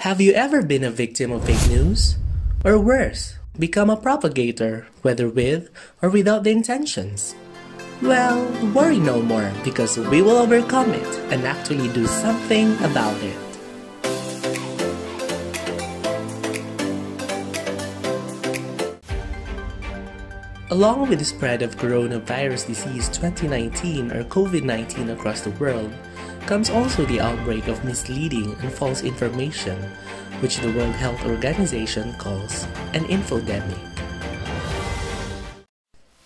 Have you ever been a victim of fake news? Or worse, become a propagator, whether with or without the intentions? Well, worry no more because we will overcome it and actually do something about it. Along with the spread of coronavirus disease 2019 or COVID-19 across the world, comes also the outbreak of misleading and false information, which the World Health Organization calls an infodemic.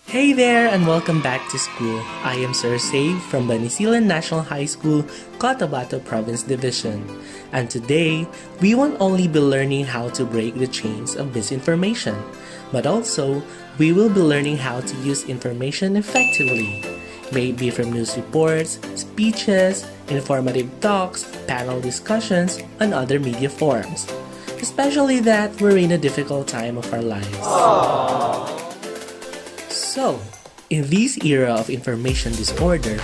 Hey there and welcome back to school. I am Sir Xave from Banisilan National High School, Cotabato Province Division. And today, we won't only be learning how to break the chains of misinformation, but also we will be learning how to use information effectively may it be from news reports, speeches, informative talks, panel discussions, and other media forums. Especially that we're in a difficult time of our lives. Aww. So, in this era of information disorder,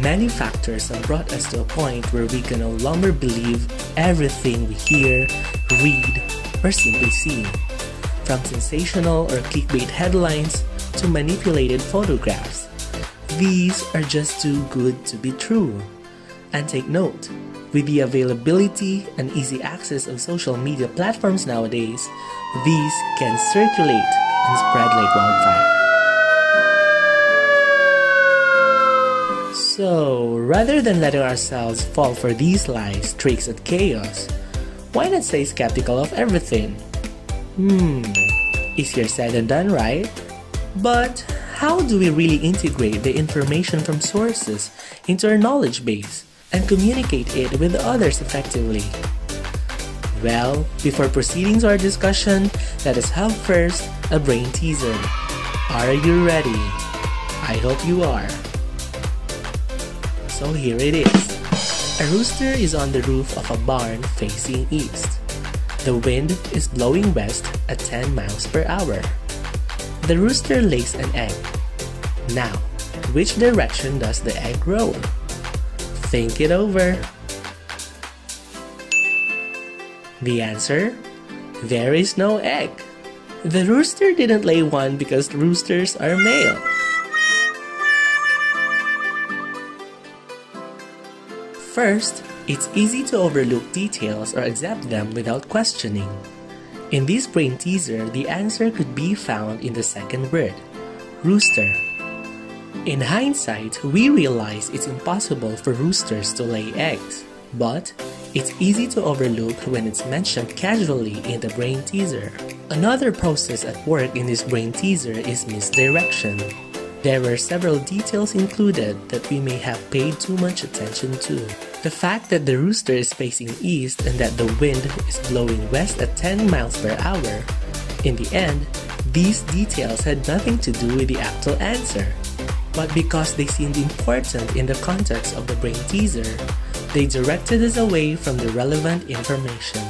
many factors have brought us to a point where we can no longer believe everything we hear, read, or simply see. From sensational or clickbait headlines to manipulated photographs. These are just too good to be true. And take note, with the availability and easy access of social media platforms nowadays, these can circulate and spread like wildfire. So, rather than letting ourselves fall for these lies, tricks, and chaos, why not stay skeptical of everything? Hmm, easier said than done, right? But how do we really integrate the information from sources into our knowledge base and communicate it with others effectively? Well, before proceeding to our discussion, let us have first a brain teaser. Are you ready? I hope you are. So here it is. A rooster is on the roof of a barn facing east. The wind is blowing west at 10 miles per hour. The rooster lays an egg. Now, which direction does the egg roll? Think it over. The answer? There is no egg. The rooster didn't lay one because roosters are male. First, it's easy to overlook details or accept them without questioning. In this brain teaser, the answer could be found in the second word, rooster. In hindsight, we realize it's impossible for roosters to lay eggs, but it's easy to overlook when it's mentioned casually in the brain teaser. Another process at work in this brain teaser is misdirection. There were several details included that we may have paid too much attention to. The fact that the rooster is facing east and that the wind is blowing west at 10 miles per hour. In the end, these details had nothing to do with the actual answer. But because they seemed important in the context of the brain teaser, they directed us away from the relevant information.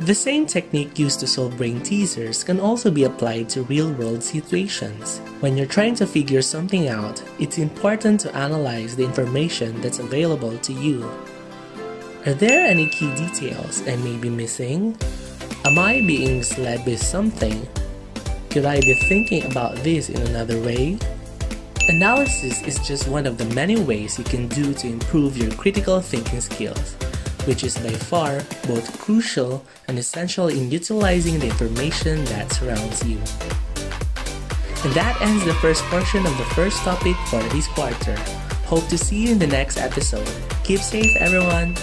The same technique used to solve brain teasers can also be applied to real-world situations. When you're trying to figure something out, it's important to analyze the information that's available to you. Are there any key details I may be missing? Am I being misled by something? Could I be thinking about this in another way? Analysis is just one of the many ways you can do to improve your critical thinking skills which is by far both crucial and essential in utilizing the information that surrounds you. And that ends the first portion of the first topic for this quarter. Hope to see you in the next episode. Keep safe, everyone!